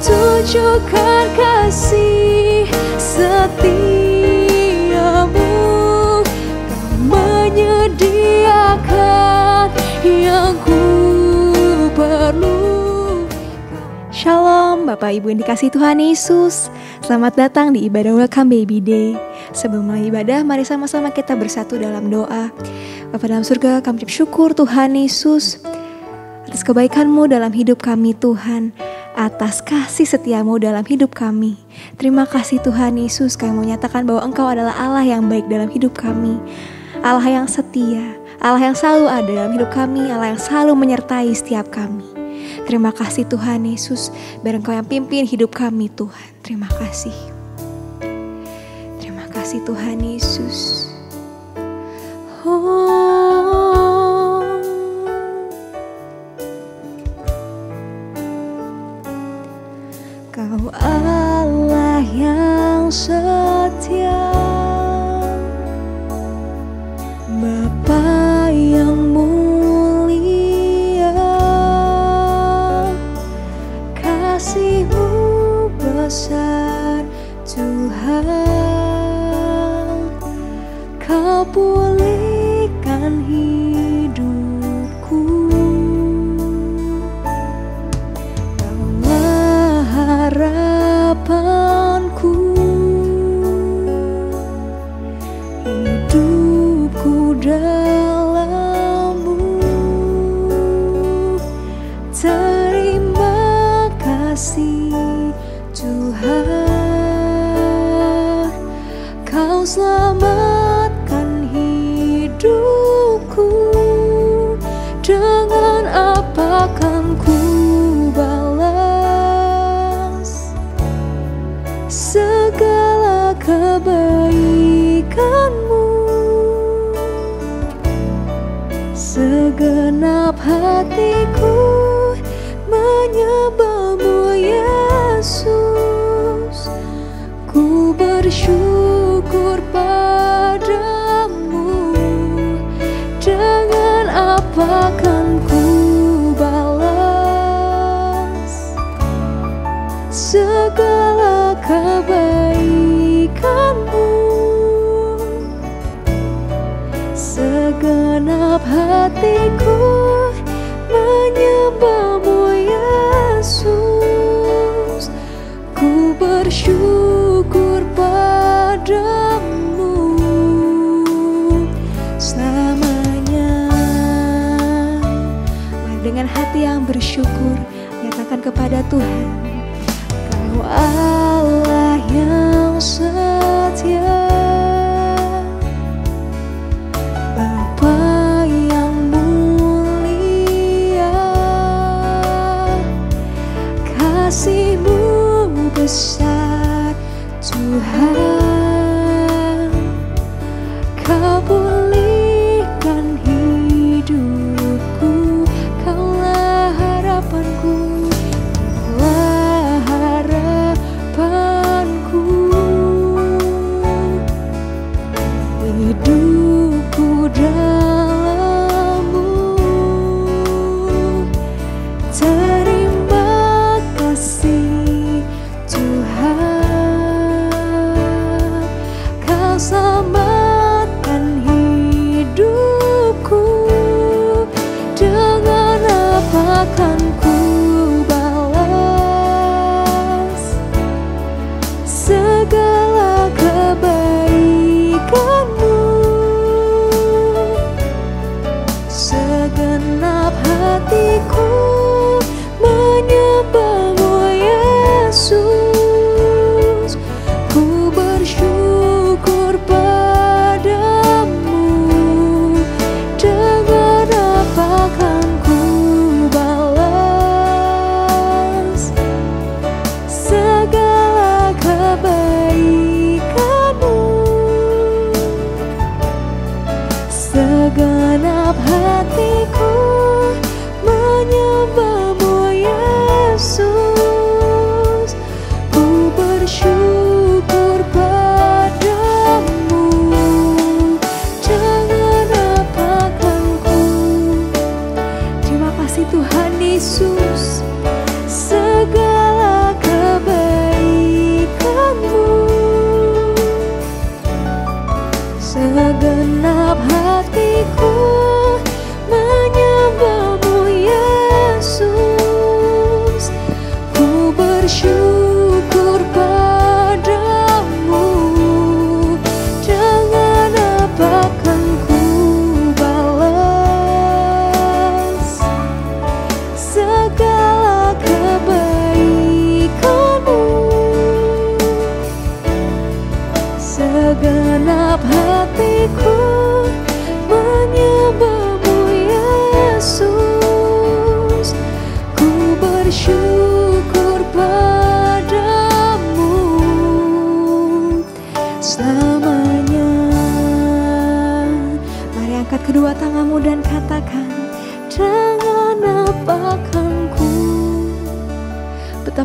tunjukkan kasih setiamu. Menyediakan yang ku perlu. Shalom Bapak Ibu yang dikasih Tuhan Yesus. Selamat datang di ibadah Welcome Baby Day. Sebelum mulai ibadah mari sama-sama kita bersatu dalam doa. Bapak dalam surga kami syukur Tuhan Yesus Atas kebaikanmu dalam hidup kami Tuhan. Atas kasih setiamu dalam hidup kami. Terima kasih Tuhan Yesus. Kami mau nyatakan bahwa Engkau adalah Allah yang baik dalam hidup kami. Allah yang setia Allah yang selalu ada dalam hidup kami Allah yang selalu menyertai setiap kami. Terima kasih Tuhan Yesus. Biar Engkau yang pimpin hidup kami Tuhan. Terima kasih. Terima kasih Tuhan Yesus. Oh, yang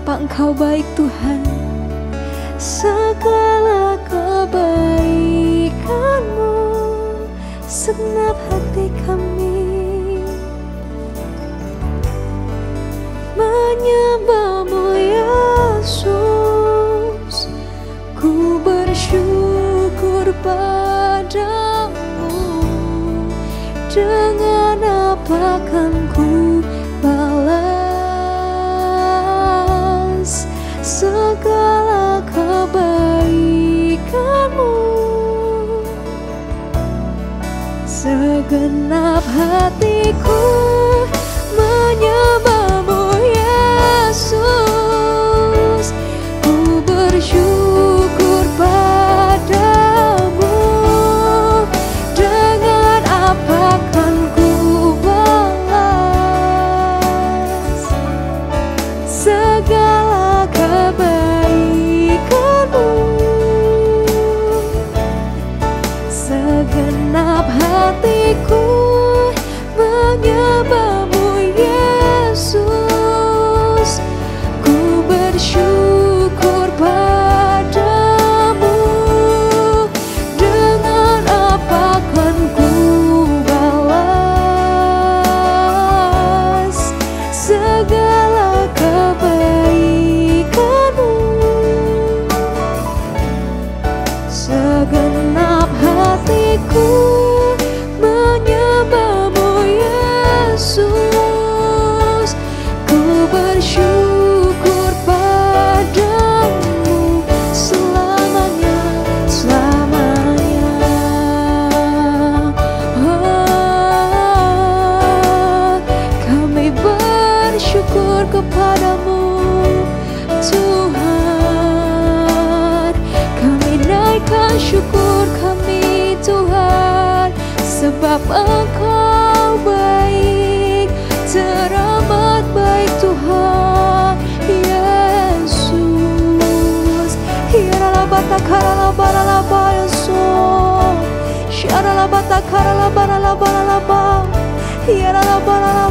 Betapa engkau baik Tuhan. Segala kebaikanmu Segenap hati kami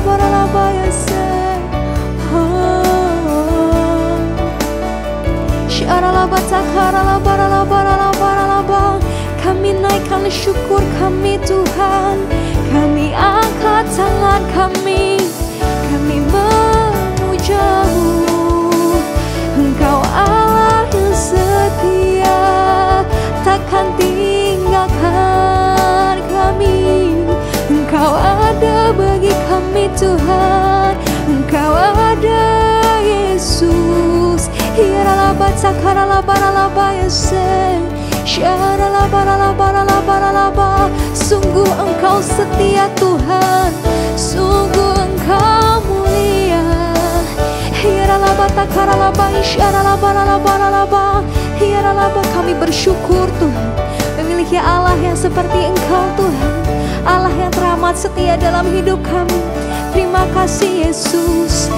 barala ba Yesus Oh Syaralabatakaralambaralabaralabaralaba. Kami naikkan syukur kami Tuhan. Kami angkat tangan kami Kami memujamu Engkau Allah yang setia. Takkan tinggalkan Tuhan Engkau ada Yesus. Hiralabatakaralambaralaba Yesus Syaralabaralabaralabaralaba Sungguh engkau setia Tuhan. Sungguh engkau mulia. Hiralabatakaralaba Isyaralabaralabaralaba Hiralaba kami bersyukur Tuhan. Memiliki Allah yang seperti engkau Tuhan Allah yang teramat setia dalam hidup kami. Terima kasih Yesus.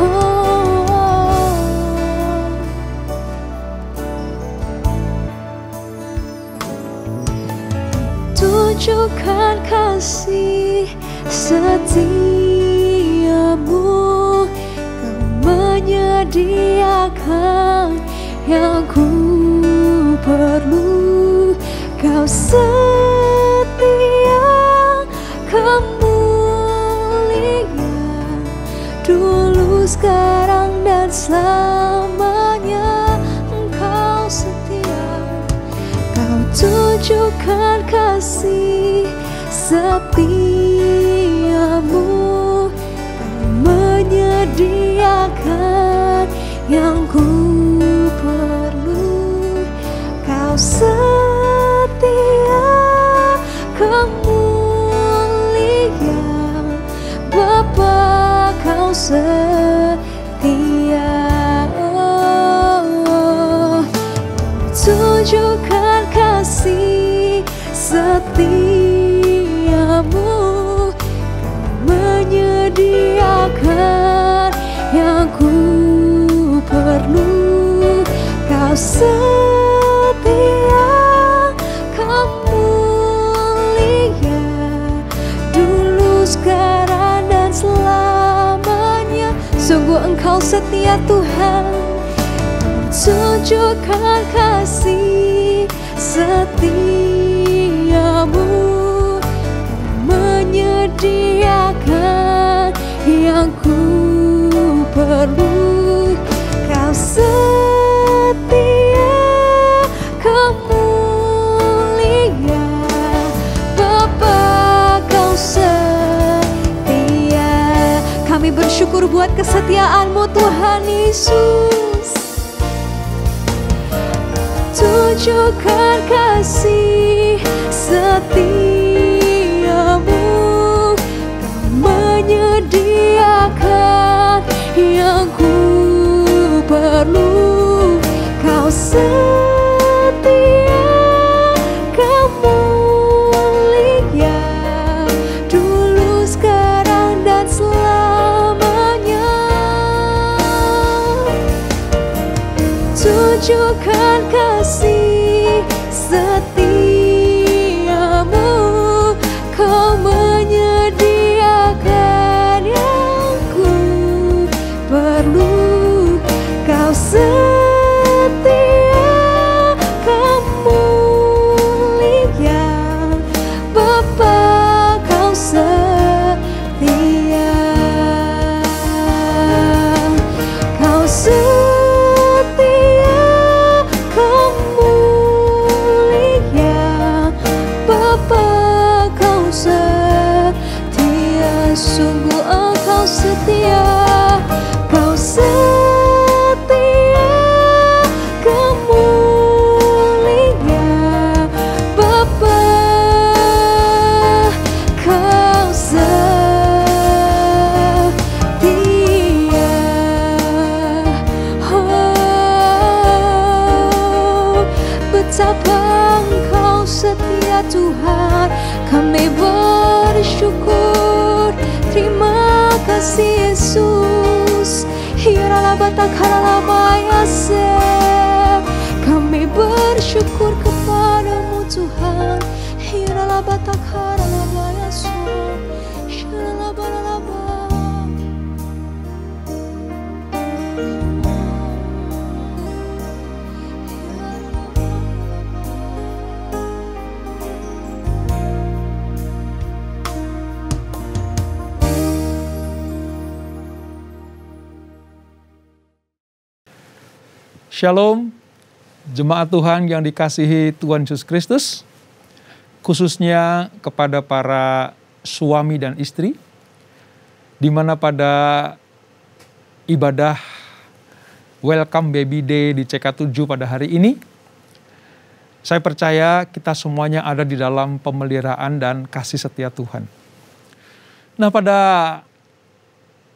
Oh. Tunjukkan kasih setiamu menyediakan yang ku perlu. Kau setia, kemuliaan Dulu, sekarang, dan selamanya. Engkau setia. Kau tunjukkan kasih setia. Oh, Tunjukkan kasih setia Tuhan Tunjukkan kasih. Setiamu bersyukur buat kesetiaanmu Tuhan Yesus. Tunjukkan kasih setiamu. Kau menyediakan yang ku perlu. Kau setia Tunjukkan kasih setiamu Hirala batakala mayase Kami bersyukur Shalom, jemaat Tuhan yang dikasihi Tuhan Yesus Kristus, khususnya kepada para suami dan istri, di mana pada ibadah Welcome Baby Day di CK7 pada hari ini, saya percaya kita semuanya ada di dalam pemeliharaan dan kasih setia Tuhan. Nah pada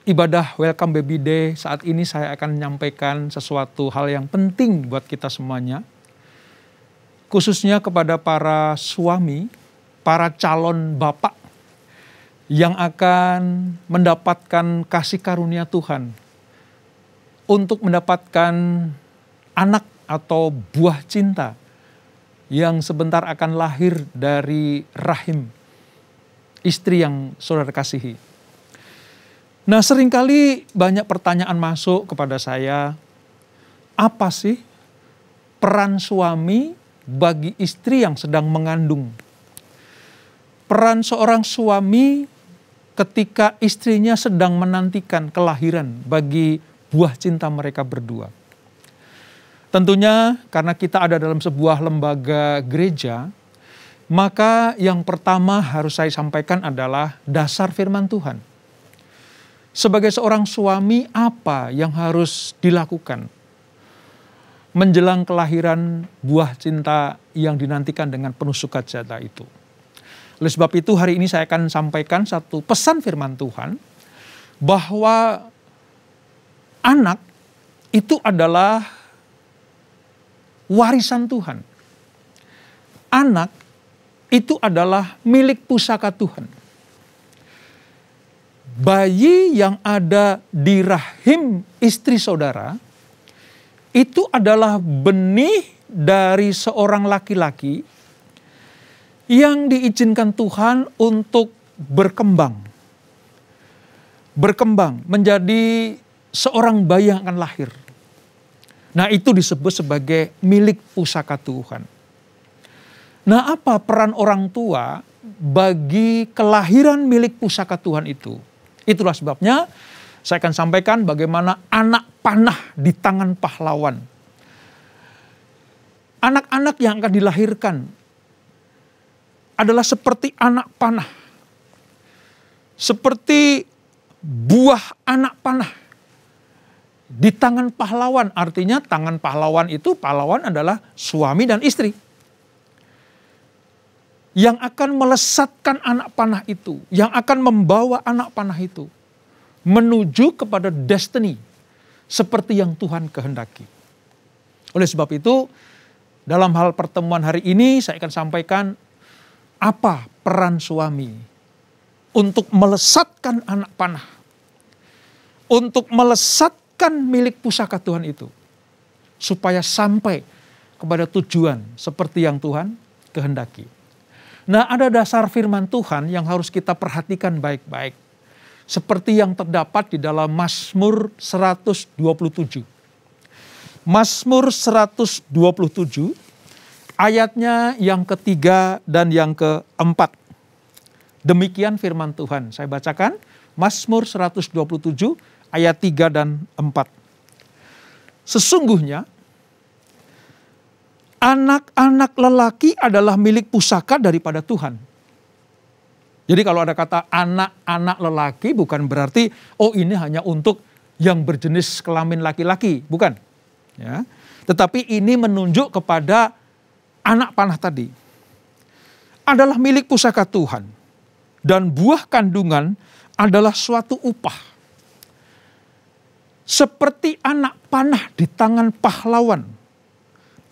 ibadah Welcome Baby Day saat ini saya akan menyampaikan sesuatu hal yang penting buat kita semuanya. Khususnya kepada para suami, para calon bapak yang akan mendapatkan kasih karunia Tuhan untuk mendapatkan anak atau buah cinta yang sebentar akan lahir dari rahim istri yang saudara kasihi. Nah, sering kali banyak pertanyaan masuk kepada saya, apa sih peran suami bagi istri yang sedang mengandung? Peran seorang suami ketika istrinya sedang menantikan kelahiran bagi buah cinta mereka berdua. Tentunya karena kita ada dalam sebuah lembaga gereja Maka yang pertama harus saya sampaikan adalah dasar firman Tuhan. Sebagai seorang suami, apa yang harus dilakukan menjelang kelahiran buah cinta yang dinantikan dengan penuh sukacita itu? Oleh sebab itu, hari ini saya akan sampaikan satu pesan firman Tuhan bahwa anak itu adalah warisan Tuhan. Anak itu adalah milik pusaka Tuhan. Bayi yang ada di rahim istri saudara itu adalah benih dari seorang laki-laki yang diizinkan Tuhan untuk berkembang. Berkembang menjadi seorang bayi yang akan lahir. Nah, itu disebut sebagai milik pusaka Tuhan. Nah, apa peran orang tua bagi kelahiran milik pusaka Tuhan itu? Itulah sebabnya saya akan sampaikan bagaimana anak panah di tangan pahlawan. Anak-anak yang akan dilahirkan adalah seperti anak panah. Seperti buah anak panah di tangan pahlawan. Artinya tangan pahlawan itu pahlawan adalah suami dan istri yang akan melesatkan anak panah itu, yang akan membawa anak panah itu menuju kepada destiny seperti yang Tuhan kehendaki. Oleh sebab itu, dalam hal pertemuan hari ini saya akan sampaikan apa peran suami untuk melesatkan anak panah, untuk melesatkan milik pusaka Tuhan itu, supaya sampai kepada tujuan seperti yang Tuhan kehendaki. Nah, ada dasar firman Tuhan yang harus kita perhatikan baik-baik. Seperti yang terdapat di dalam Mazmur 127. Mazmur 127 ayatnya yang ketiga dan yang keempat. Demikian firman Tuhan. Saya bacakan Mazmur 127 ayat 3 dan 4. Sesungguhnya anak-anak lelaki adalah milik pusaka daripada Tuhan. Jadi kalau ada kata anak-anak lelaki bukan berarti oh ini hanya untuk yang berjenis kelamin laki-laki, bukan. Ya. Tetapi ini menunjuk kepada anak panah tadi. Adalah milik pusaka Tuhan. Dan buah kandungan adalah suatu upah. Seperti anak panah di tangan pahlawan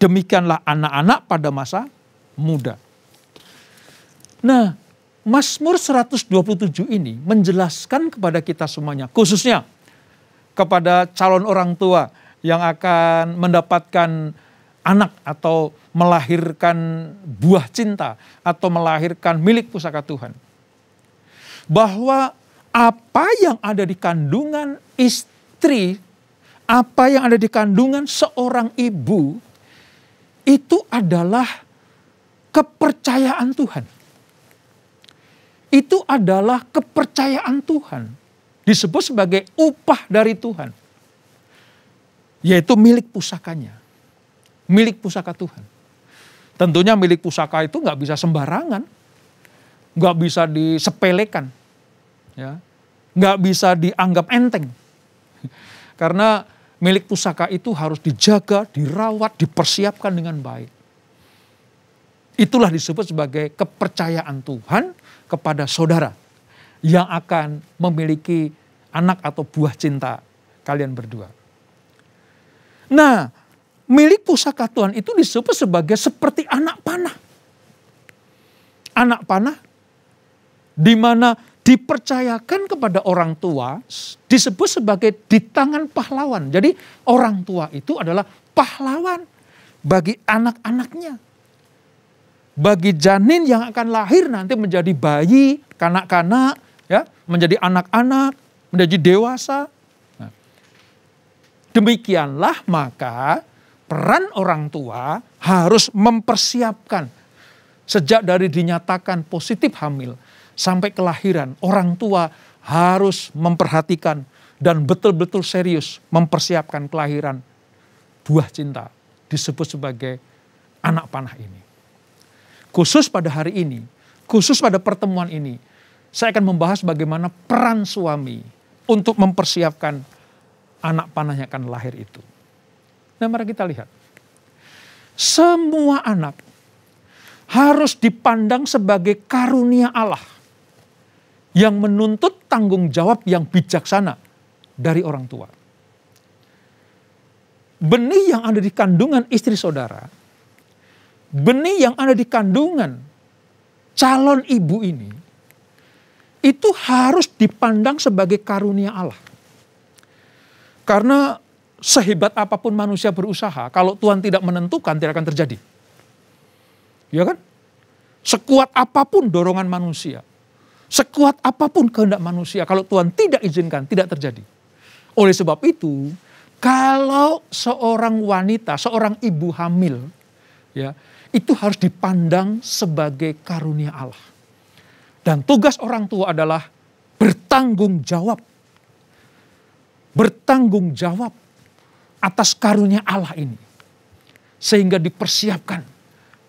Demikianlah anak-anak pada masa muda. Nah, Mazmur 127 ini menjelaskan kepada kita semuanya, khususnya kepada calon orang tua yang akan mendapatkan anak atau melahirkan buah cinta atau melahirkan milik pusaka Tuhan. Bahwa apa yang ada di kandungan istri, apa yang ada di kandungan seorang ibu itu adalah kepercayaan Tuhan. Itu adalah kepercayaan Tuhan. Disebut sebagai upah dari Tuhan. Yaitu milik pusakanya. Milik pusaka Tuhan. Tentunya milik pusaka itu nggak bisa sembarangan. Nggak bisa disepelekan. Ya, nggak bisa dianggap enteng. Karena milik pusaka itu harus dijaga, dirawat, dipersiapkan dengan baik. Itulah disebut sebagai kepercayaan Tuhan kepada saudara yang akan memiliki anak atau buah cinta kalian berdua. Nah, milik pusaka Tuhan itu disebut sebagai seperti anak panah. Anak panah di mana dipercayakan kepada orang tua disebut sebagai di tangan pahlawan. Jadi orang tua itu adalah pahlawan bagi anak-anaknya. Bagi janin yang akan lahir nanti menjadi bayi, kanak-kanak, ya, menjadi anak-anak, menjadi dewasa. Nah, demikianlah maka peran orang tua harus mempersiapkan sejak dari dinyatakan positif hamil sampai kelahiran, orang tua harus memperhatikan dan betul-betul serius mempersiapkan kelahiran buah cinta disebut sebagai anak panah ini. khusus pada hari ini, khusus pada pertemuan ini, saya akan membahas bagaimana peran suami untuk mempersiapkan anak panahnya akan lahir itu. Nah mari kita lihat. Semua anak harus dipandang sebagai karunia Allah yang menuntut tanggung jawab yang bijaksana dari orang tua. Benih yang ada di kandungan istri saudara, benih yang ada di kandungan calon ibu ini, itu harus dipandang sebagai karunia Allah. Karena sehebat apa pun manusia berusaha, kalau Tuhan tidak menentukan tidak akan terjadi. Ya kan? Sekuat apa pun dorongan manusia, sekuat apa pun kehendak manusia, kalau Tuhan tidak izinkan tidak terjadi. Oleh sebab itu, kalau seorang wanita, seorang ibu hamil, ya, itu harus dipandang sebagai karunia Allah. Dan tugas orang tua adalah bertanggung jawab. Bertanggung jawab atas karunia Allah ini. Sehingga dipersiapkan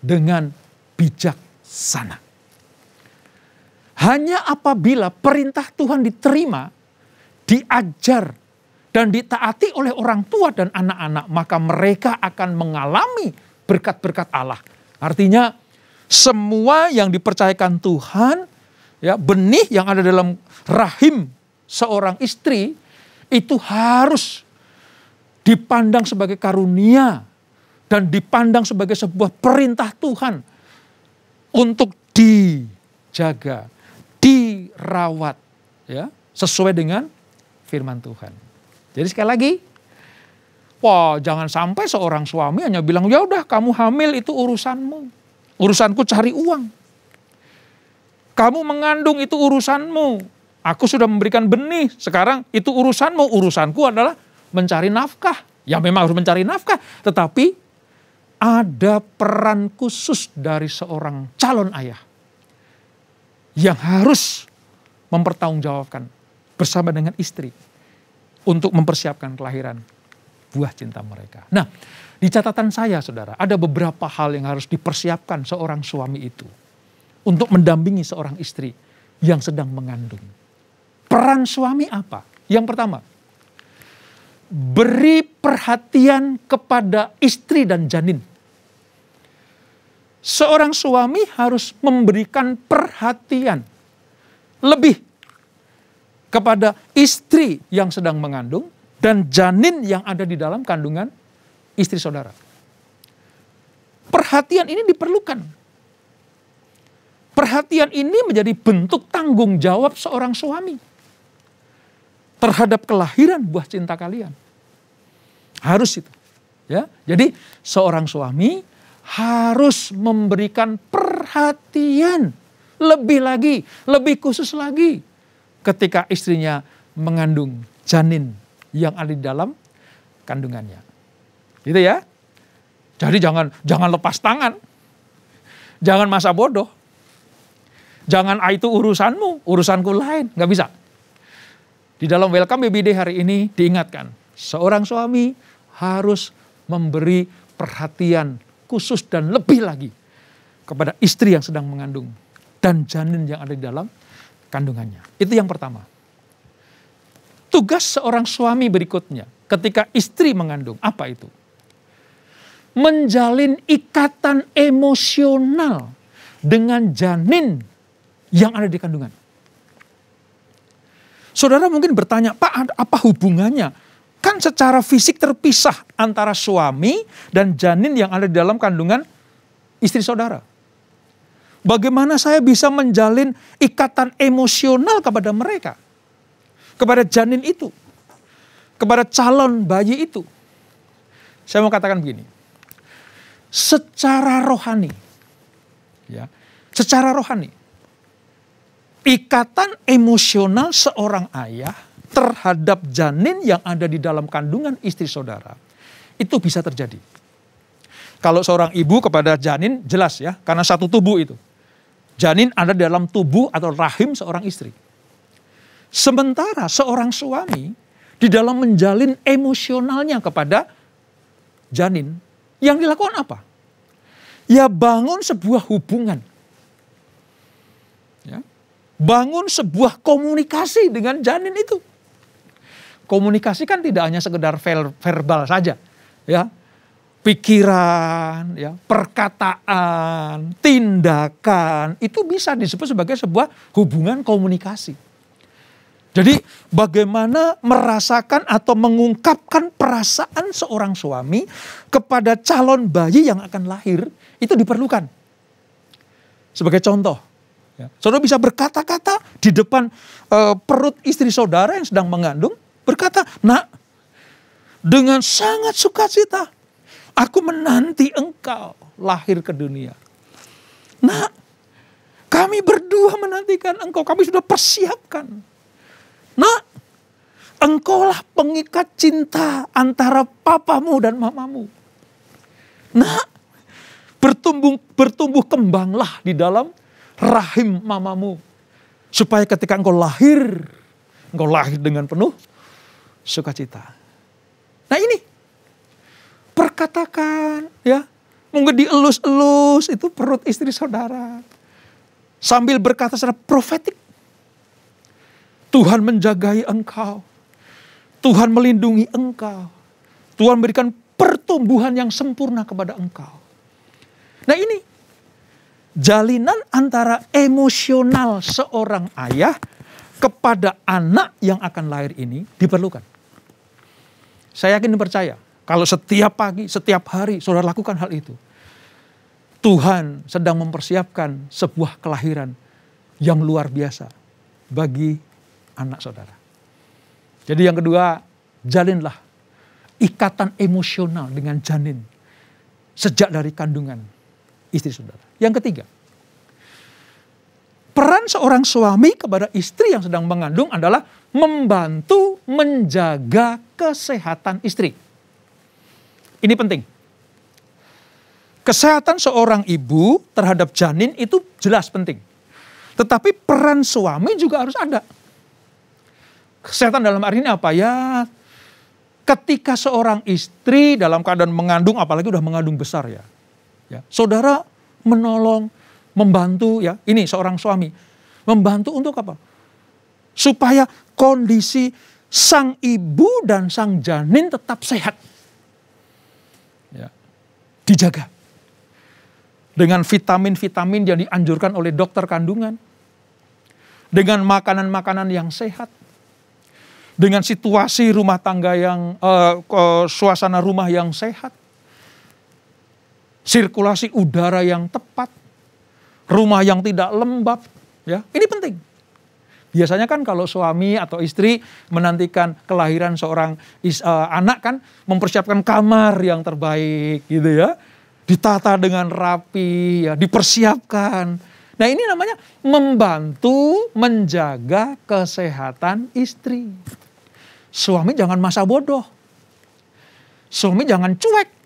dengan bijaksana. Hanya apabila perintah Tuhan diterima, diajar, dan ditaati oleh orang tua dan anak-anak, maka mereka akan mengalami berkat-berkat Allah. Artinya semua yang dipercayakan Tuhan, ya benih yang ada dalam rahim seorang istri itu harus dipandang sebagai karunia dan dipandang sebagai sebuah perintah Tuhan untuk dijaga, dirawat ya, sesuai dengan firman Tuhan. Jadi sekali lagi, wah jangan sampai seorang suami hanya bilang, ya udah kamu hamil itu urusanmu. Urusanku cari uang. Kamu mengandung itu urusanmu. Aku sudah memberikan benih, sekarang itu urusanmu. Urusanku adalah mencari nafkah. Ya memang harus mencari nafkah, tetapi ada peran khusus dari seorang calon ayah yang harus mempertanggungjawabkan bersama dengan istri untuk mempersiapkan kelahiran buah cinta mereka. Nah, di catatan saya saudara, ada beberapa hal yang harus dipersiapkan seorang suami itu untuk mendampingi seorang istri yang sedang mengandung. Peran suami apa? Yang pertama, beri perhatian kepada istri dan janin. Seorang suami harus memberikan perhatian lebih kepada istri yang sedang mengandung dan janin yang ada di dalam kandungan istri saudara. Perhatian ini diperlukan. Perhatian ini menjadi bentuk tanggung jawab seorang suami terhadap kelahiran buah cinta kalian. Harus itu. Ya. Jadi seorang suami harus memberikan perhatian lebih lagi, lebih khusus lagi ketika istrinya mengandung janin yang ada di dalam kandungannya. Gitu ya. Jadi jangan jangan lepas tangan. Jangan masa bodoh. Jangan ah, itu urusanmu, urusanku lain, nggak bisa. Di dalam welcome BBD hari ini diingatkan, seorang suami harus memberi perhatian khusus dan lebih lagi kepada istri yang sedang mengandung dan janin yang ada di dalam kandungannya. Itu yang pertama. Tugas seorang suami berikutnya ketika istri mengandung, apa itu? Menjalin ikatan emosional dengan janin yang ada di kandungan. Saudara mungkin bertanya, Pak apa hubungannya? Kan secara fisik terpisah antara suami dan janin yang ada di dalam kandungan istri saudara. Bagaimana saya bisa menjalin ikatan emosional kepada mereka? Kepada janin itu. Kepada calon bayi itu. Saya mau katakan begini. Secara rohani. ya, Secara rohani. Ikatan emosional seorang ayah terhadap janin yang ada di dalam kandungan istri saudara. Itu bisa terjadi. Kalau seorang ibu kepada janin jelas ya, karena satu tubuh itu. Janin ada dalam tubuh atau rahim seorang istri. Sementara seorang suami di dalam menjalin emosionalnya kepada janin, yang dilakukan apa? Ya bangun sebuah hubungan. Ya. Bangun sebuah komunikasi dengan janin itu. Komunikasi kan tidak hanya sekedar verbal saja, ya. Pikiran, ya, perkataan, tindakan itu bisa disebut sebagai sebuah hubungan komunikasi. Jadi bagaimana merasakan atau mengungkapkan perasaan seorang suami kepada calon bayi yang akan lahir itu diperlukan. Sebagai contoh, ya, saudara bisa berkata-kata di depan uh, perut istri saudara yang sedang mengandung, berkata, nak, dengan sangat sukacita, aku menanti engkau lahir ke dunia. Nak, kami berdua menantikan engkau, kami sudah persiapkan. Nak, engkaulah pengikat cinta antara papamu dan mamamu. Nak, bertumbuh bertumbuh kembanglah di dalam rahim mamamu supaya ketika engkau lahir engkau lahir dengan penuh sukacita. Nah ini perkatakan ya. Mungkin dielus-elus itu perut istri saudara. Sambil berkata secara profetik Tuhan menjagai engkau. Tuhan melindungi engkau. Tuhan memberikan pertumbuhan yang sempurna kepada engkau. Nah ini jalinan antara emosional seorang ayah kepada anak yang akan lahir ini diperlukan. Saya yakin dan percaya kalau setiap pagi, setiap hari saudara lakukan hal itu. Tuhan sedang mempersiapkan sebuah kelahiran yang luar biasa bagi anak saudara. Jadi yang kedua, jalinlah ikatan emosional dengan janin sejak dari kandungan istri saudara. Yang ketiga, peran seorang suami kepada istri yang sedang mengandung adalah membantu menjaga kesehatan istri. Ini penting. Kesehatan seorang ibu terhadap janin itu jelas penting. Tetapi peran suami juga harus ada. Kesehatan dalam hari ini apa ya? Ketika seorang istri dalam keadaan mengandung, apalagi udah mengandung besar ya. Ya, saudara menolong, membantu ya. Ini seorang suami membantu untuk apa? Supaya kondisi sang ibu dan sang janin tetap sehat. Dijaga. Dengan vitamin-vitamin yang dianjurkan oleh dokter kandungan. Dengan makanan-makanan yang sehat. Dengan situasi rumah tangga yang, uh, suasana rumah yang sehat sirkulasi udara yang tepat, rumah yang tidak lembab, ya. Ini penting. Biasanya kan kalau suami atau istri menantikan kelahiran seorang is, uh, anak kan mempersiapkan kamar yang terbaik gitu ya. Ditata dengan rapi, ya, dipersiapkan. Nah, ini namanya membantu menjaga kesehatan istri. Suami jangan masa bodoh. Suami jangan cuek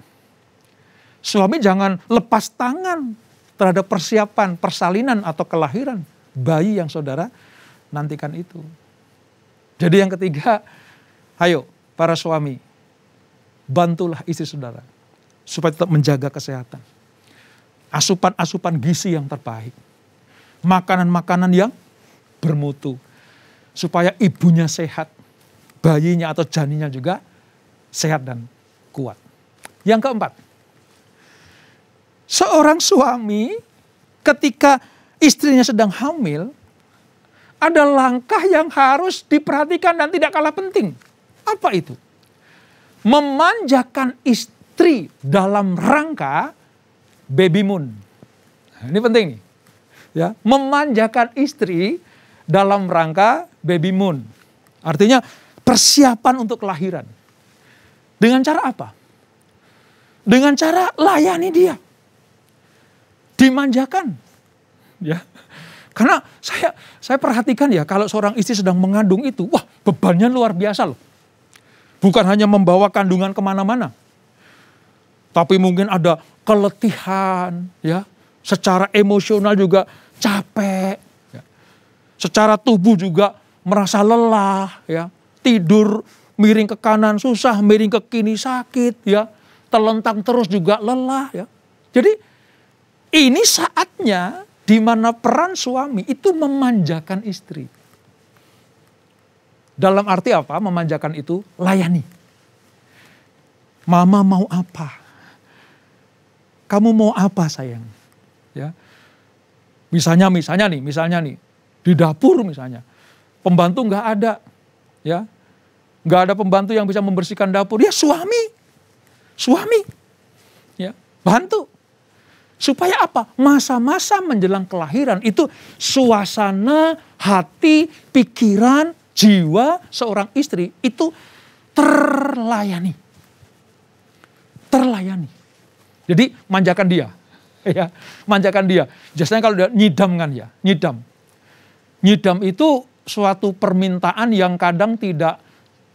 Suami jangan lepas tangan terhadap persiapan persalinan atau kelahiran bayi yang saudara nantikan itu. Jadi yang ketiga, ayo para suami, bantulah istri saudara supaya tetap menjaga kesehatan. Asupan-asupan gizi yang terbaik. Makanan-makanan yang bermutu. Supaya ibunya sehat, bayinya atau janinnya juga sehat dan kuat. Yang keempat, Seorang suami ketika istrinya sedang hamil, ada langkah yang harus diperhatikan dan tidak kalah penting. Apa itu? Memanjakan istri dalam rangka baby moon. Nah, ini penting nih. Ya, memanjakan istri dalam rangka baby moon. Artinya persiapan untuk kelahiran. Dengan cara apa? Dengan cara layani dia dimanjakan. Ya. Karena saya saya perhatikan ya kalau seorang istri sedang mengandung itu, wah bebannya luar biasa loh. Bukan hanya membawa kandungan ke mana-mana. Tapi mungkin ada keletihan, ya, secara emosional juga capek, ya. secara tubuh juga merasa lelah, ya, tidur miring ke kanan susah, miring ke kiri sakit, ya, telentang terus juga lelah, ya. Jadi Ini saatnya di mana peran suami itu memanjakan istri. Dalam arti apa? Memanjakan itu layani. Mama mau apa? Kamu mau apa sayang? Ya. Misalnya, misalnya nih, misalnya nih, di dapur misalnya, pembantu nggak ada, ya, nggak ada pembantu yang bisa membersihkan dapur, ya suami, suami, ya, bantu. Supaya apa? Masa-masa menjelang kelahiran itu suasana, hati, pikiran, jiwa seorang istri itu terlayani. Terlayani. Jadi manjakan dia. ya, manjakan dia. Biasanya kalau dia nyidam kan ya, nyidam. Nyidam itu suatu permintaan yang kadang tidak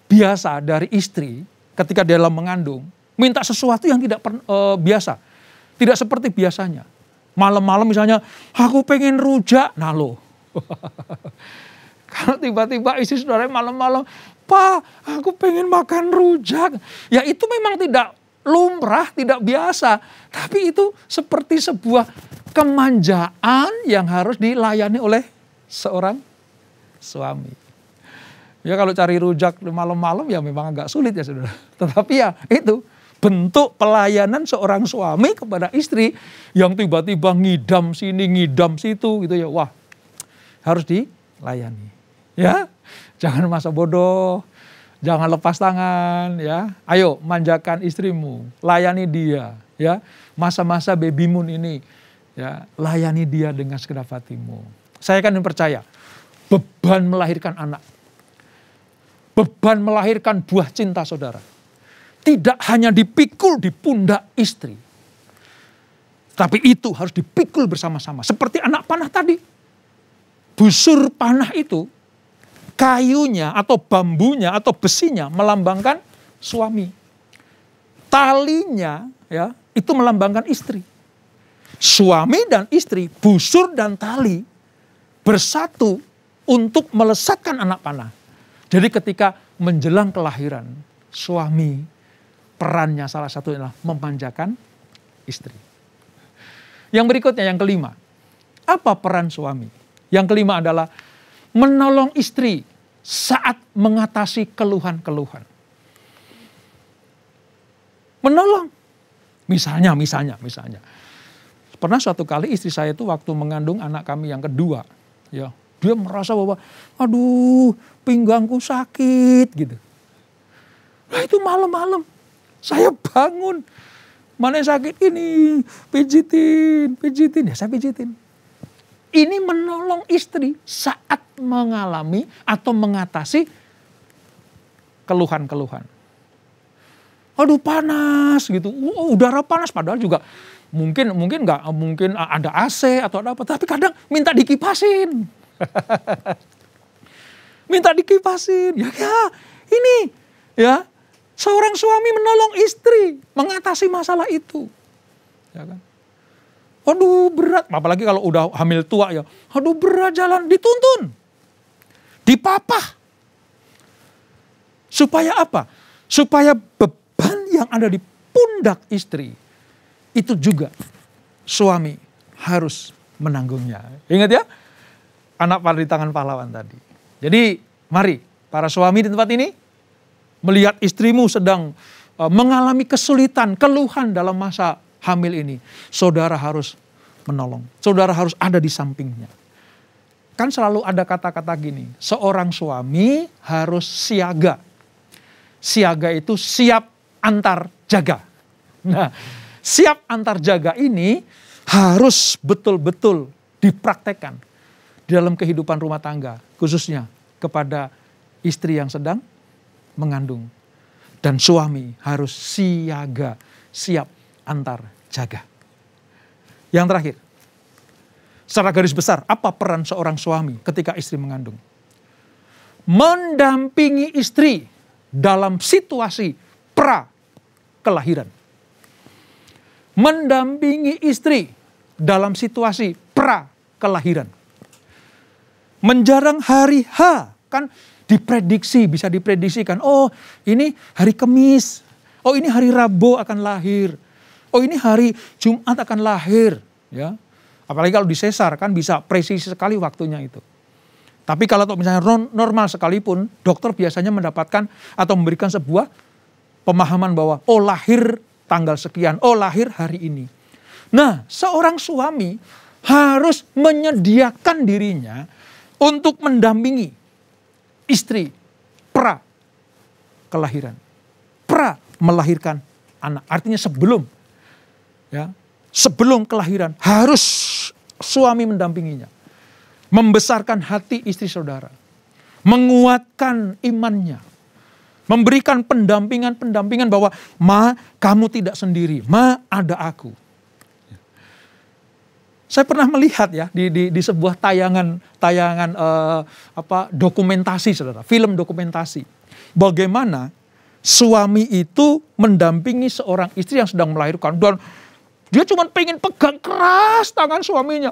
biasa dari istri ketika dalam mengandung. Minta sesuatu yang tidak per, e, biasa tidak seperti biasanya. Malam-malam misalnya, aku pengen rujak. Nah lo. Kalau tiba-tiba isi saudara malam-malam, Pak, aku pengen makan rujak. Ya itu memang tidak lumrah, tidak biasa. Tapi itu seperti sebuah kemanjaan yang harus dilayani oleh seorang suami. Ya kalau cari rujak malam-malam ya memang agak sulit ya saudara. Tetapi ya itu bentuk pelayanan seorang suami kepada istri yang tiba-tiba ngidam sini, ngidam situ gitu ya. Wah, harus dilayani. Ya, jangan masa bodoh, jangan lepas tangan ya. Ayo manjakan istrimu, layani dia ya. Masa-masa baby moon ini ya, layani dia dengan segenap hatimu. Saya kan percaya beban melahirkan anak. Beban melahirkan buah cinta saudara tidak hanya dipikul di pundak istri. Tapi itu harus dipikul bersama-sama. Seperti anak panah tadi. Busur panah itu kayunya atau bambunya atau besinya melambangkan suami. Talinya ya itu melambangkan istri. Suami dan istri, busur dan tali bersatu untuk melesatkan anak panah. Jadi ketika menjelang kelahiran, suami perannya salah satu adalah memanjakan istri. Yang berikutnya yang kelima, apa peran suami? Yang kelima adalah menolong istri saat mengatasi keluhan-keluhan. Menolong. Misalnya, misalnya, misalnya. Pernah suatu kali istri saya itu waktu mengandung anak kami yang kedua, ya, dia merasa bahwa aduh, pinggangku sakit gitu. Nah, itu malam-malam saya bangun. Mana yang sakit ini, pijitin, pijitin. Ya saya pijitin. Ini menolong istri saat mengalami atau mengatasi keluhan-keluhan. Aduh panas gitu, oh, udara panas padahal juga mungkin mungkin nggak mungkin ada AC atau ada apa, tapi kadang minta dikipasin, minta dikipasin, ya, ya ini ya Seorang suami menolong istri mengatasi masalah itu. Ya kan? Aduh berat, apalagi kalau udah hamil tua ya. Aduh berat jalan, dituntun. Dipapah. Supaya apa? Supaya beban yang ada di pundak istri itu juga suami harus menanggungnya. Ingat ya, anak pada di tangan pahlawan tadi. Jadi mari para suami di tempat ini melihat istrimu sedang uh, mengalami kesulitan, keluhan dalam masa hamil ini, saudara harus menolong. Saudara harus ada di sampingnya. Kan selalu ada kata-kata gini, seorang suami harus siaga. Siaga itu siap antar jaga. Nah, siap antar jaga ini harus betul-betul dipraktekkan di dalam kehidupan rumah tangga, khususnya kepada istri yang sedang mengandung. Dan suami harus siaga, siap antar jaga. Yang terakhir, secara garis besar, apa peran seorang suami ketika istri mengandung? Mendampingi istri dalam situasi pra kelahiran. Mendampingi istri dalam situasi pra kelahiran. Menjarang hari H, kan diprediksi, bisa diprediksikan. Oh ini hari Kamis, oh ini hari Rabu akan lahir, oh ini hari Jumat akan lahir. Ya. Apalagi kalau di sesar kan bisa presisi sekali waktunya itu. Tapi kalau misalnya normal sekalipun, dokter biasanya mendapatkan atau memberikan sebuah pemahaman bahwa oh lahir tanggal sekian, oh lahir hari ini. Nah, seorang suami harus menyediakan dirinya untuk mendampingi istri pra kelahiran. Pra melahirkan anak. Artinya sebelum ya, sebelum kelahiran harus suami mendampinginya membesarkan hati istri saudara, menguatkan imannya, memberikan pendampingan-pendampingan bahwa ma kamu tidak sendiri, ma ada aku. Saya pernah melihat ya di, di, di sebuah tayangan tayangan uh, apa dokumentasi saudara, film dokumentasi, bagaimana suami itu mendampingi seorang istri yang sedang melahirkan dan dia cuma pengen pegang keras tangan suaminya.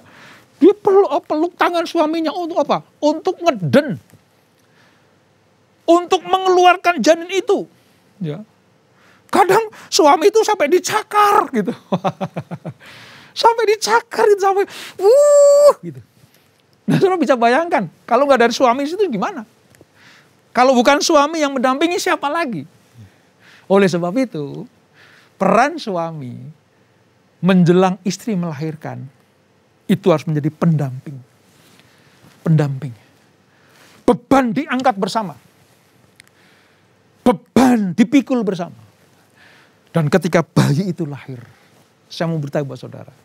Dia peluk, oh, peluk tangan suaminya untuk apa? Untuk ngeden. Untuk mengeluarkan janin itu. Ya. Kadang suami itu sampai dicakar gitu. sampai dicakar itu sampai wuh gitu. Nah, saudara bisa bayangkan, kalau nggak dari suami itu gimana? Kalau bukan suami yang mendampingi siapa lagi? Oleh sebab itu, peran suami menjelang istri melahirkan itu harus menjadi pendamping. Pendamping. Beban diangkat bersama. Beban dipikul bersama. Dan ketika bayi itu lahir, saya mau bertanya buat saudara,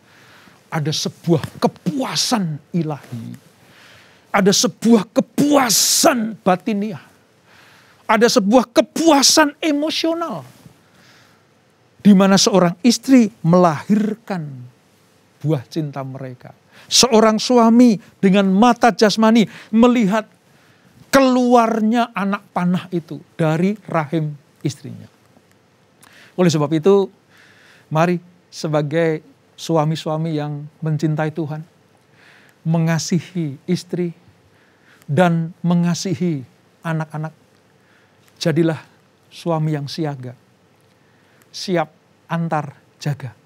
ada sebuah kepuasan ilahi. Ada sebuah kepuasan batiniah. Ada sebuah kepuasan emosional. Di mana seorang istri melahirkan buah cinta mereka. Seorang suami dengan mata jasmani melihat keluarnya anak panah itu dari rahim istrinya. Oleh sebab itu, mari sebagai suami-suami yang mencintai Tuhan, mengasihi istri, dan mengasihi anak-anak, jadilah suami yang siaga, siap antar jaga.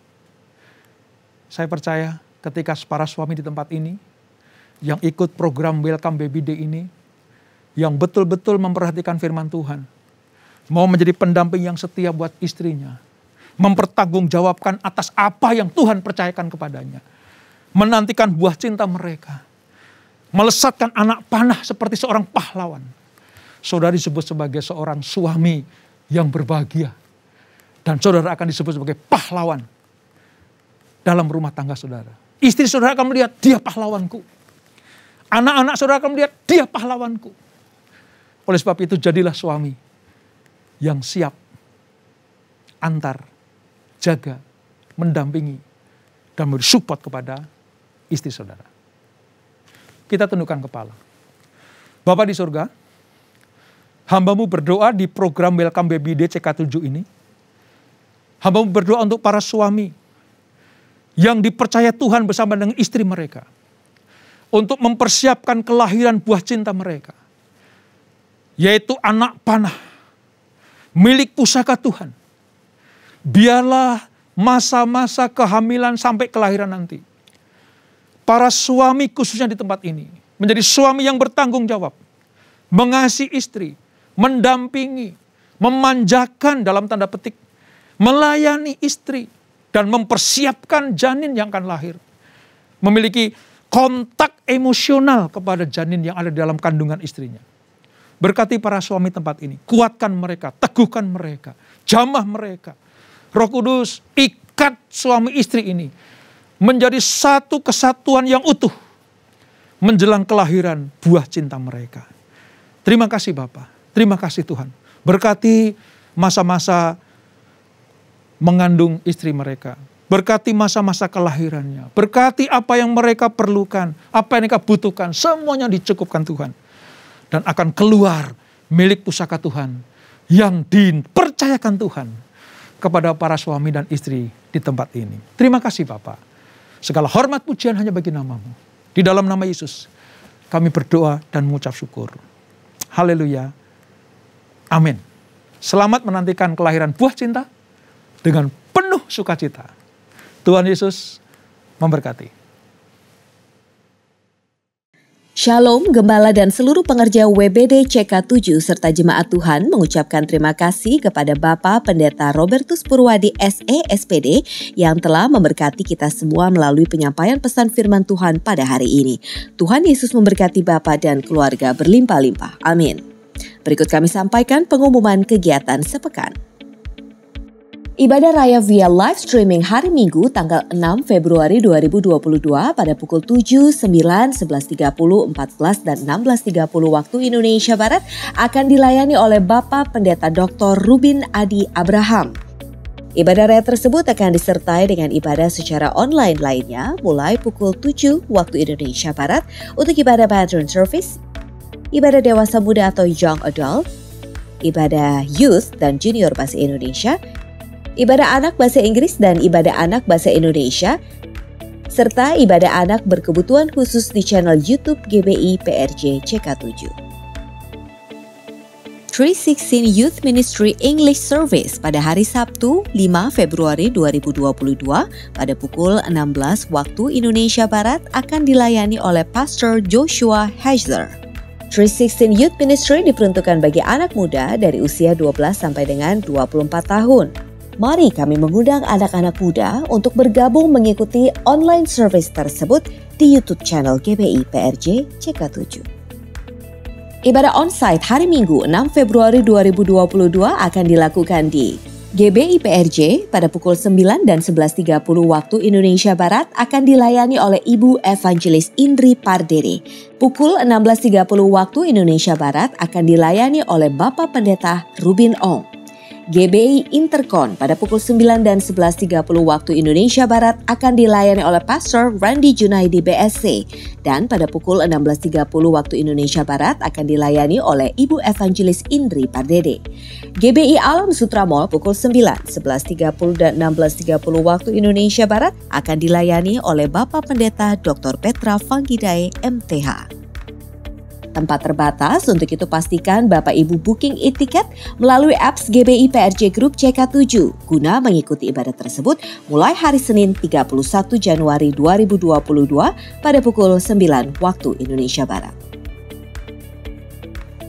Saya percaya ketika para suami di tempat ini yang ikut program Welcome Baby Day ini, yang betul-betul memperhatikan firman Tuhan, mau menjadi pendamping yang setia buat istrinya, mempertanggungjawabkan atas apa yang Tuhan percayakan kepadanya, menantikan buah cinta mereka, melesatkan anak panah seperti seorang pahlawan. Saudara disebut sebagai seorang suami yang berbahagia. Dan saudara akan disebut sebagai pahlawan dalam rumah tangga saudara. Istri saudara akan melihat dia pahlawanku. Anak-anak saudara akan melihat dia pahlawanku. Oleh sebab itu jadilah suami yang siap antar, jaga, mendampingi, dan memberi support kepada istri saudara. Kita tundukkan kepala. Bapak di surga, hambamu berdoa di program Welcome Baby Day CK7 ini. Hambamu berdoa untuk para suami yang dipercaya Tuhan bersama dengan istri mereka untuk mempersiapkan kelahiran buah cinta mereka, yaitu anak panah milik pusaka Tuhan. Biarlah masa-masa kehamilan sampai kelahiran nanti. Para suami khususnya di tempat ini menjadi suami yang bertanggung jawab, mengasihi istri, mendampingi, memanjakan dalam tanda petik, melayani istri, dan mempersiapkan janin yang akan lahir. Memiliki kontak emosional kepada janin yang ada di dalam kandungan istrinya. Berkati para suami tempat ini, kuatkan mereka, teguhkan mereka, jamah mereka. Roh Kudus ikat suami istri ini menjadi satu kesatuan yang utuh menjelang kelahiran buah cinta mereka. Terima kasih Bapak, terima kasih Tuhan. Berkati masa-masa mengandung istri mereka. Berkati masa-masa kelahirannya. Berkati apa yang mereka perlukan. Apa yang mereka butuhkan. Semuanya dicukupkan Tuhan. Dan akan keluar milik pusaka Tuhan. Yang dipercayakan Tuhan. Kepada para suami dan istri di tempat ini. Terima kasih Bapak. Segala hormat pujian hanya bagi namamu. Di dalam nama Yesus. Kami berdoa dan mengucap syukur. Haleluya. Amin. Selamat menantikan kelahiran buah cinta dengan penuh sukacita. Tuhan Yesus memberkati. Shalom, Gembala dan seluruh pengerja WBD CK7 serta Jemaat Tuhan mengucapkan terima kasih kepada Bapak Pendeta Robertus Purwadi SE SPD yang telah memberkati kita semua melalui penyampaian pesan firman Tuhan pada hari ini. Tuhan Yesus memberkati Bapak dan keluarga berlimpah-limpah. Amin. Berikut kami sampaikan pengumuman kegiatan sepekan. Ibadah raya via live streaming hari Minggu tanggal 6 Februari 2022 pada pukul 7, 9, 11.30, 14, dan 16.30 waktu Indonesia Barat akan dilayani oleh Bapak Pendeta Dr. Rubin Adi Abraham. Ibadah raya tersebut akan disertai dengan ibadah secara online lainnya mulai pukul 7 waktu Indonesia Barat untuk ibadah patron service, ibadah dewasa muda atau young adult, ibadah youth dan junior bahasa Indonesia, ibadah anak bahasa Inggris dan ibadah anak bahasa Indonesia, serta ibadah anak berkebutuhan khusus di channel YouTube GBI PRJ CK7. 316 Youth Ministry English Service pada hari Sabtu 5 Februari 2022 pada pukul 16 waktu Indonesia Barat akan dilayani oleh Pastor Joshua Hazer. 316 Youth Ministry diperuntukkan bagi anak muda dari usia 12 sampai dengan 24 tahun. Mari kami mengundang anak-anak muda untuk bergabung mengikuti online service tersebut di YouTube channel GBI PRJ CK7. Ibadah onsite hari Minggu 6 Februari 2022 akan dilakukan di GBI PRJ pada pukul 9 dan 11.30 waktu Indonesia Barat akan dilayani oleh Ibu Evangelis Indri Pardere. Pukul 16.30 waktu Indonesia Barat akan dilayani oleh Bapak Pendeta Rubin Ong. GBI Intercon pada pukul 9 dan 11.30 waktu Indonesia Barat akan dilayani oleh Pastor Randy Junaidi BSC dan pada pukul 16.30 waktu Indonesia Barat akan dilayani oleh Ibu Evangelis Indri Pardede. GBI Alam Sutra Mall pukul 9, 11.30 dan 16.30 waktu Indonesia Barat akan dilayani oleh Bapak Pendeta Dr. Petra Fanggidae MTH. Tempat terbatas, untuk itu pastikan Bapak Ibu booking e-tiket melalui apps GBI PRJ Group CK7 guna mengikuti ibadah tersebut mulai hari Senin 31 Januari 2022 pada pukul 9 waktu Indonesia Barat.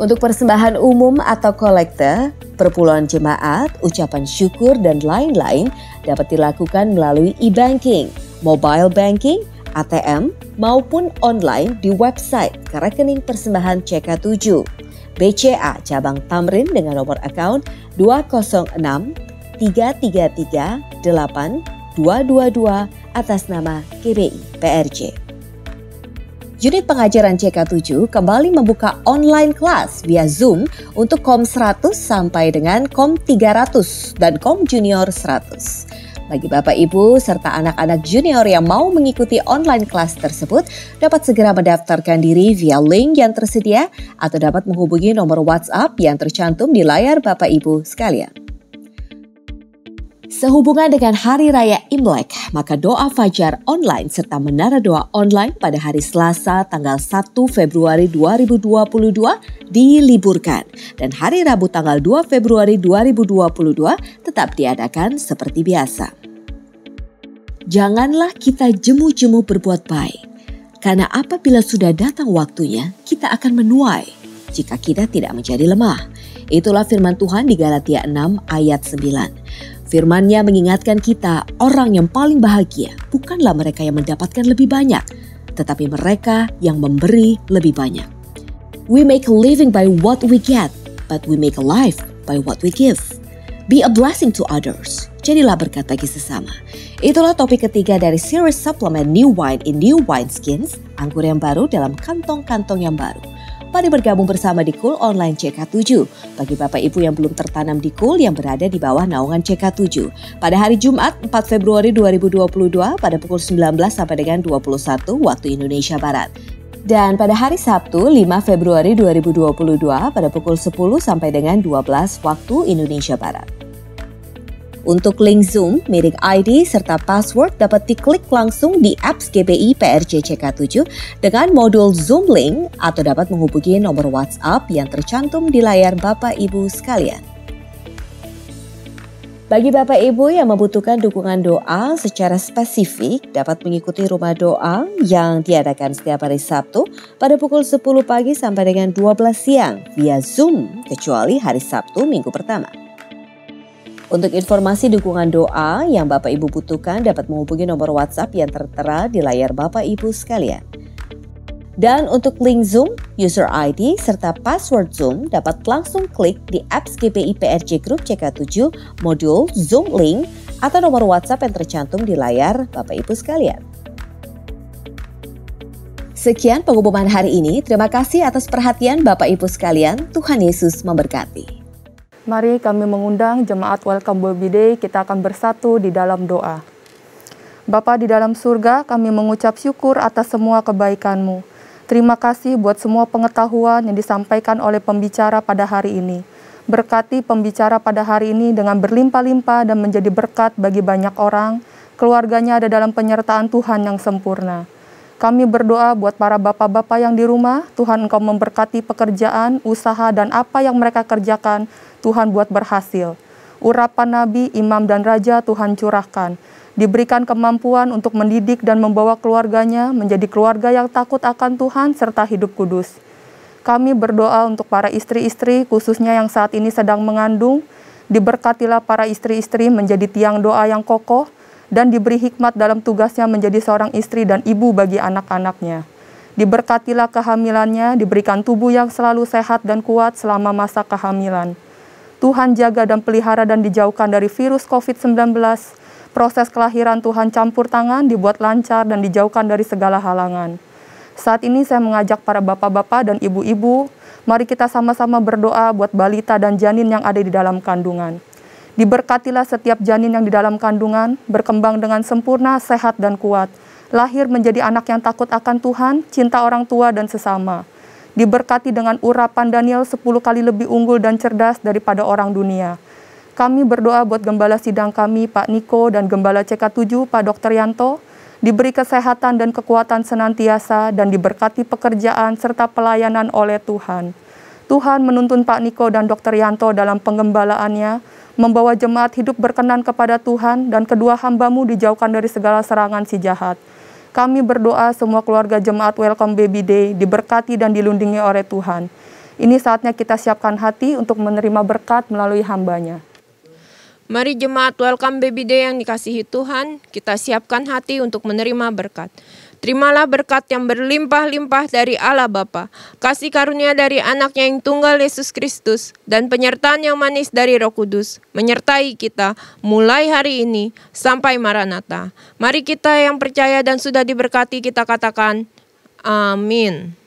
Untuk persembahan umum atau kolektor, perpuluhan jemaat, ucapan syukur, dan lain-lain dapat dilakukan melalui e-banking, mobile banking, ATM, maupun online di website ke rekening persembahan CK7. BCA cabang Tamrin dengan nomor account 206 333 8 222 atas nama KBI PRJ. Unit pengajaran CK7 kembali membuka online kelas via Zoom untuk KOM 100 sampai dengan KOM 300 dan KOM Junior 100. Bagi Bapak Ibu serta anak-anak junior yang mau mengikuti online kelas tersebut dapat segera mendaftarkan diri via link yang tersedia atau dapat menghubungi nomor WhatsApp yang tercantum di layar Bapak Ibu sekalian. Sehubungan dengan Hari Raya Imlek, maka doa fajar online serta menara doa online pada hari Selasa tanggal 1 Februari 2022 diliburkan dan hari Rabu tanggal 2 Februari 2022 tetap diadakan seperti biasa. Janganlah kita jemu-jemu berbuat baik, karena apabila sudah datang waktunya, kita akan menuai jika kita tidak menjadi lemah. Itulah firman Tuhan di Galatia 6 ayat 9. Firmannya mengingatkan kita, orang yang paling bahagia bukanlah mereka yang mendapatkan lebih banyak, tetapi mereka yang memberi lebih banyak. We make a living by what we get, but we make a life by what we give. Be a blessing to others. Jadilah berkat bagi sesama. Itulah topik ketiga dari series suplemen New Wine in New Wine Skins, anggur yang baru dalam kantong-kantong yang baru. Mari bergabung bersama di Cool Online CK7 bagi Bapak Ibu yang belum tertanam di Cool yang berada di bawah naungan CK7. Pada hari Jumat 4 Februari 2022 pada pukul 19 sampai dengan 21 waktu Indonesia Barat. Dan pada hari Sabtu 5 Februari 2022 pada pukul 10 sampai dengan 12 waktu Indonesia Barat. Untuk link Zoom, mirip ID serta password dapat diklik langsung di apps GBI PRJCK7 dengan modul Zoom Link atau dapat menghubungi nomor WhatsApp yang tercantum di layar Bapak Ibu sekalian. Bagi Bapak Ibu yang membutuhkan dukungan doa secara spesifik dapat mengikuti rumah doa yang diadakan setiap hari Sabtu pada pukul 10 pagi sampai dengan 12 siang via Zoom kecuali hari Sabtu minggu pertama. Untuk informasi dukungan doa yang Bapak Ibu butuhkan dapat menghubungi nomor WhatsApp yang tertera di layar Bapak Ibu sekalian. Dan untuk link Zoom, user ID, serta password Zoom dapat langsung klik di apps GPI PRJ Group CK7 modul Zoom Link atau nomor WhatsApp yang tercantum di layar Bapak Ibu sekalian. Sekian pengumuman hari ini. Terima kasih atas perhatian Bapak Ibu sekalian. Tuhan Yesus memberkati. Mari kami mengundang jemaat Welcome Baby Day, kita akan bersatu di dalam doa. Bapa di dalam surga, kami mengucap syukur atas semua kebaikan-Mu. Terima kasih buat semua pengetahuan yang disampaikan oleh pembicara pada hari ini. Berkati pembicara pada hari ini dengan berlimpah-limpah dan menjadi berkat bagi banyak orang. Keluarganya ada dalam penyertaan Tuhan yang sempurna. Kami berdoa buat para bapak-bapak yang di rumah, Tuhan Engkau memberkati pekerjaan, usaha, dan apa yang mereka kerjakan, Tuhan buat berhasil. Urapan nabi, imam, dan raja Tuhan curahkan diberikan kemampuan untuk mendidik dan membawa keluarganya menjadi keluarga yang takut akan Tuhan serta hidup kudus. Kami berdoa untuk para istri-istri, khususnya yang saat ini sedang mengandung, diberkatilah para istri-istri menjadi tiang doa yang kokoh dan diberi hikmat dalam tugasnya menjadi seorang istri dan ibu bagi anak-anaknya. Diberkatilah kehamilannya, diberikan tubuh yang selalu sehat dan kuat selama masa kehamilan. Tuhan jaga dan pelihara dan dijauhkan dari virus COVID-19, proses kelahiran Tuhan campur tangan, dibuat lancar, dan dijauhkan dari segala halangan. Saat ini saya mengajak para bapak-bapak dan ibu-ibu, mari kita sama-sama berdoa buat balita dan janin yang ada di dalam kandungan. Diberkatilah setiap janin yang di dalam kandungan, berkembang dengan sempurna, sehat, dan kuat. Lahir menjadi anak yang takut akan Tuhan, cinta orang tua dan sesama. Diberkati dengan urapan Daniel 10 kali lebih unggul dan cerdas daripada orang dunia kami berdoa buat gembala sidang kami, Pak Niko, dan gembala CK7, Pak Dr. Yanto, diberi kesehatan dan kekuatan senantiasa, dan diberkati pekerjaan serta pelayanan oleh Tuhan. Tuhan menuntun Pak Niko dan Dr. Yanto dalam penggembalaannya, membawa jemaat hidup berkenan kepada Tuhan, dan kedua hambamu dijauhkan dari segala serangan si jahat. Kami berdoa semua keluarga jemaat Welcome Baby Day diberkati dan dilindungi oleh Tuhan. Ini saatnya kita siapkan hati untuk menerima berkat melalui hambanya. Mari jemaat welcome baby day yang dikasihi Tuhan, kita siapkan hati untuk menerima berkat. Terimalah berkat yang berlimpah-limpah dari Allah Bapa, kasih karunia dari anaknya yang tunggal Yesus Kristus, dan penyertaan yang manis dari roh kudus, menyertai kita mulai hari ini sampai Maranatha. Mari kita yang percaya dan sudah diberkati kita katakan, Amin.